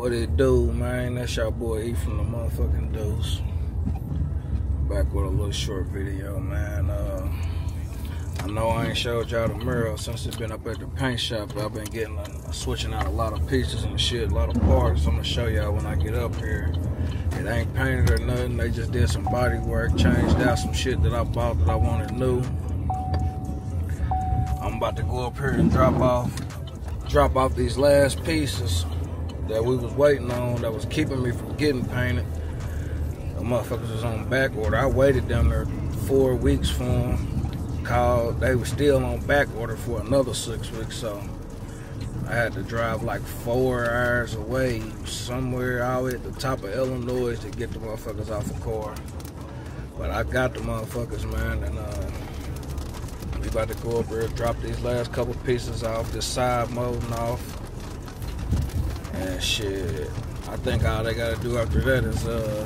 What it do, man? That's your boy E from the motherfucking Deuce. Back with a little short video, man. Uh, I know I ain't showed y'all the Maro since it's been up at the paint shop. But I've been getting uh, switching out a lot of pieces and shit, a lot of parts. I'm gonna show y'all when I get up here. It ain't painted or nothing. They just did some body work, changed out some shit that I bought that I wanted new. I'm about to go up here and drop off, drop off these last pieces that we was waiting on that was keeping me from getting painted. The motherfuckers was on back order. I waited down there four weeks for them. Called, they were still on back order for another six weeks, so I had to drive like four hours away somewhere out at the top of Illinois to get the motherfuckers off the car. But I got the motherfuckers, man, and uh, we about to go up there, drop these last couple pieces off, this side molding off. And shit, I think all they gotta do after that is uh,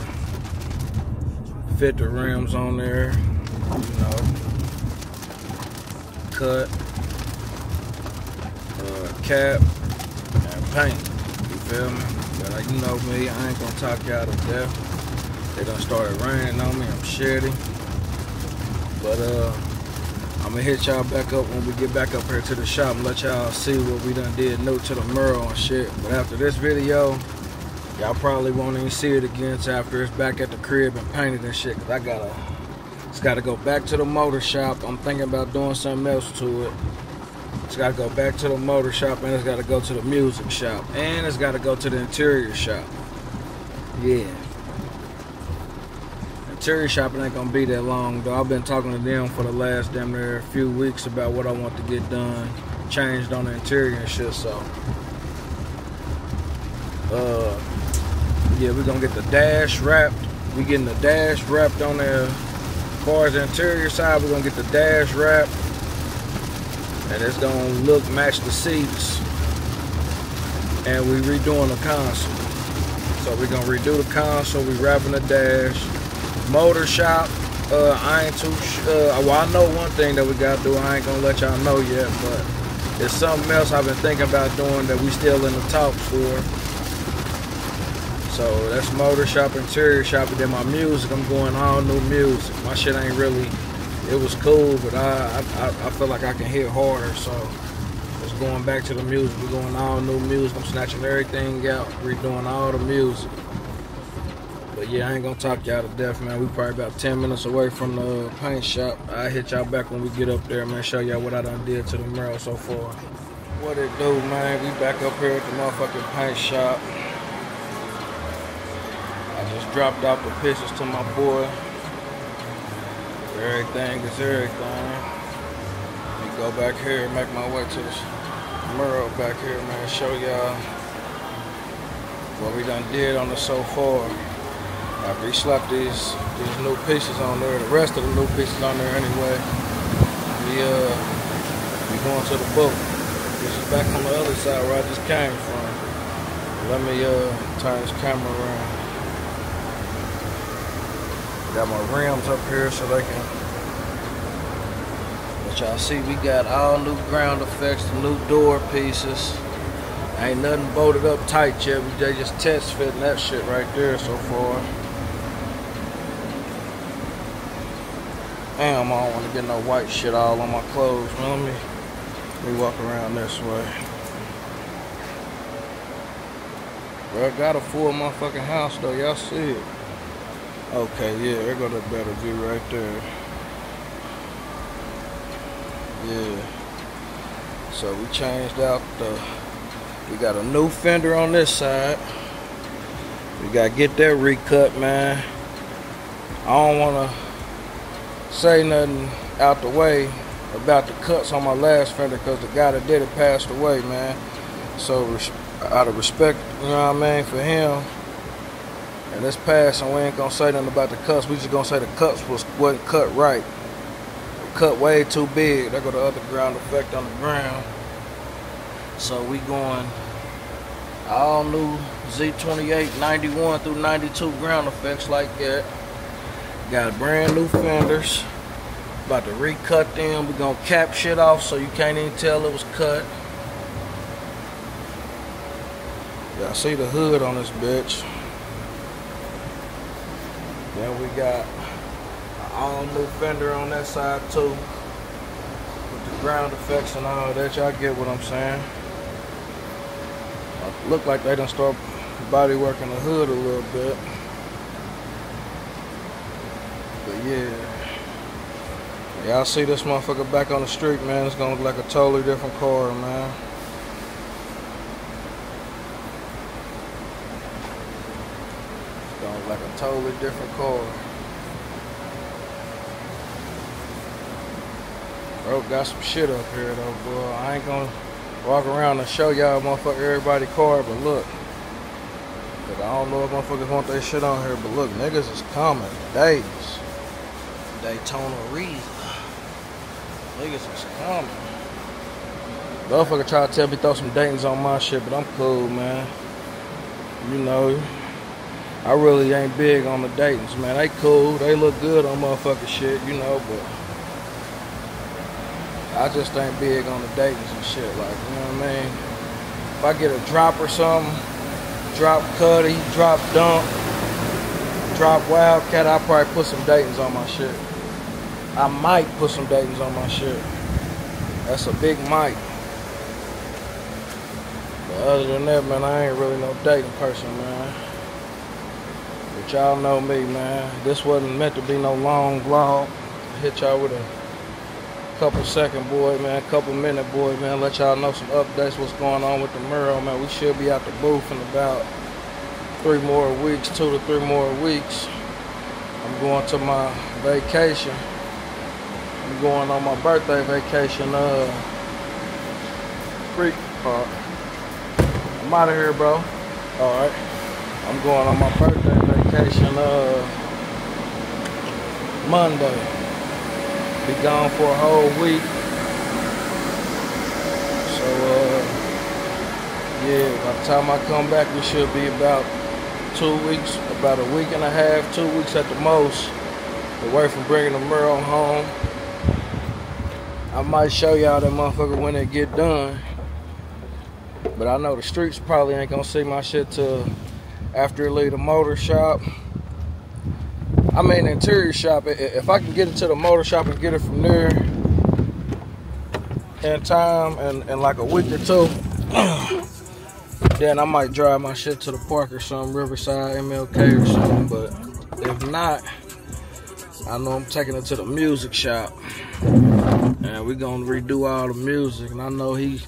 fit the rims on there, you know, cut, uh, cap, and paint. You feel me? But like, you know me, I ain't gonna talk y'all to death. They done started raining on me, I'm shitty. But uh, I'm gonna hit y'all back up when we get back up here to the shop and let y'all see what we done did new to the Maro and shit. But after this video, y'all probably won't even see it again until after it's back at the crib and painted and shit. Cause I gotta, it's gotta go back to the motor shop. I'm thinking about doing something else to it. It's gotta go back to the motor shop and it's gotta go to the music shop. And it's gotta go to the interior shop. Yeah interior shopping ain't gonna be that long though. I've been talking to them for the last damn near few weeks about what I want to get done, changed on the interior and shit. So, uh, yeah, we're gonna get the dash wrapped. We getting the dash wrapped on there. As far as the interior side, we're gonna get the dash wrapped, and it's gonna look match the seats. And we redoing the console. So we're gonna redo the console. We wrapping the dash motor shop. Uh, I ain't too. Uh, well, I know one thing that we gotta do. I ain't gonna let y'all know yet, but it's something else I've been thinking about doing that we still in the talks for. So that's motor shop, interior shop, and then my music. I'm going all new music. My shit ain't really. It was cool, but I I, I feel like I can hit harder. So it's going back to the music. We're going all new music. I'm snatching everything out, redoing all the music. But yeah, I ain't gonna talk y'all to death, man. We probably about 10 minutes away from the paint shop. I hit y'all back when we get up there, man. Show y'all what I done did to the Maro so far. What it do, man? We back up here at the motherfucking paint shop. I just dropped off the pictures to my boy. Everything is everything. Go back here, make my way to the Maro back here, man. Show y'all what we done did on the so far. After he slapped these these new pieces on there, the rest of the new pieces on there anyway, we uh we going to the boat. This is back on the other side where I just came from. Let me uh turn this camera around. Got my rims up here so they can y'all see we got all new ground effects, new door pieces. Ain't nothing bolted up tight yet. We they just test fitting that shit right there so far. Damn, I don't want to get no white shit all on my clothes. Man, let me, let me walk around this way. Bro, I got a full motherfucking house though. Y'all see it? Okay, yeah, there go the better view right there. Yeah. So we changed out the. We got a new fender on this side. We gotta get that recut, man. I don't wanna say nothing out the way about the cuts on my last fender because the guy that did it passed away, man. So out of respect, you know what I mean, for him, and this passing, we ain't gonna say nothing about the cuts. We just gonna say the cuts was wasn't cut right. Cut way too big. There got the other ground effect on the ground. So we going all new Z28 91 through 92 ground effects like that. Got brand new fenders. About to recut them. We're gonna cap shit off so you can't even tell it was cut. Y'all see the hood on this bitch. Then we got all new fender on that side too. With the ground effects and all that. Y'all get what I'm saying. Look like they done start body working the hood a little bit. But yeah. Y'all see this motherfucker back on the street, man. It's gonna look like a totally different car, man. It's gonna look like a totally different car. Bro, got some shit up here though, boy. I ain't gonna walk around and show y'all motherfucker everybody car, but look. Cause I don't know if motherfuckers want that shit on here, but look, niggas is coming. Days. Daytona Reason. Niggas is coming. Motherfucker try to tell me throw some Daytons on my shit, but I'm cool, man. You know, I really ain't big on the Daytons, man. They cool. They look good on motherfucking shit, you know, but I just ain't big on the Daytons and shit. Like, you know what I mean? If I get a drop or something, drop Cutty, drop Donk, drop Wildcat, I'll probably put some Daytons on my shit. I might put some Daytons on my shirt. That's a big might. But other than that, man, I ain't really no Dayton person, man. But y'all know me, man. This wasn't meant to be no long vlog. Hit y'all with a couple second boy, man, couple minute boy, man. Let y'all know some updates, what's going on with the Maro, man. We should be out the booth in about three more weeks, two to three more weeks. I'm going to my vacation. Going on my birthday vacation, uh, freak Park. I'm out of here, bro. All right. I'm going on my birthday vacation, uh, Monday. Be gone for a whole week. So, uh, yeah, by the time I come back, we should be about two weeks, about a week and a half, two weeks at the most, away from bringing the Maro home. I might show y'all that motherfucker when it get done. But I know the streets probably ain't gonna see my shit till after it leave the motor shop. I mean interior shop. If I can get it to the motor shop and get it from there in time and in like a week or two, then I might drive my shit to the park or something, Riverside, MLK or something. But if not, I know I'm taking it to the music shop. And we gonna redo all the music. And I know he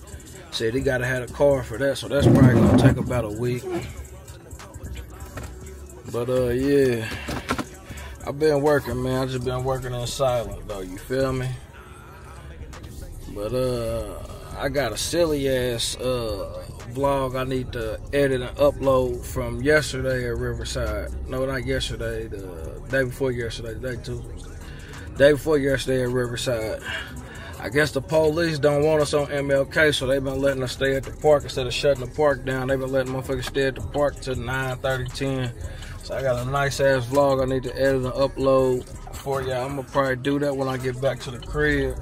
said he gotta have a car for that, so that's probably gonna take about a week. But uh yeah. I've been working, man. I just been working in silent though, you feel me? But uh I got a silly ass uh vlog I need to edit and upload from yesterday at Riverside. No, not yesterday, the day before yesterday, day two. Day before yesterday at Riverside. I guess the police don't want us on MLK, so they've been letting us stay at the park instead of shutting the park down. They've been letting motherfuckers stay at the park till 9, 30, 10. So I got a nice ass vlog I need to edit and upload for y'all. I'm gonna probably do that when I get back to the crib.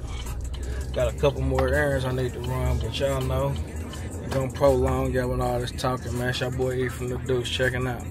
Got a couple more errands I need to run, but y'all know, gonna prolong y'all with all this talking, man. It's your boy E from the Deuce checking out.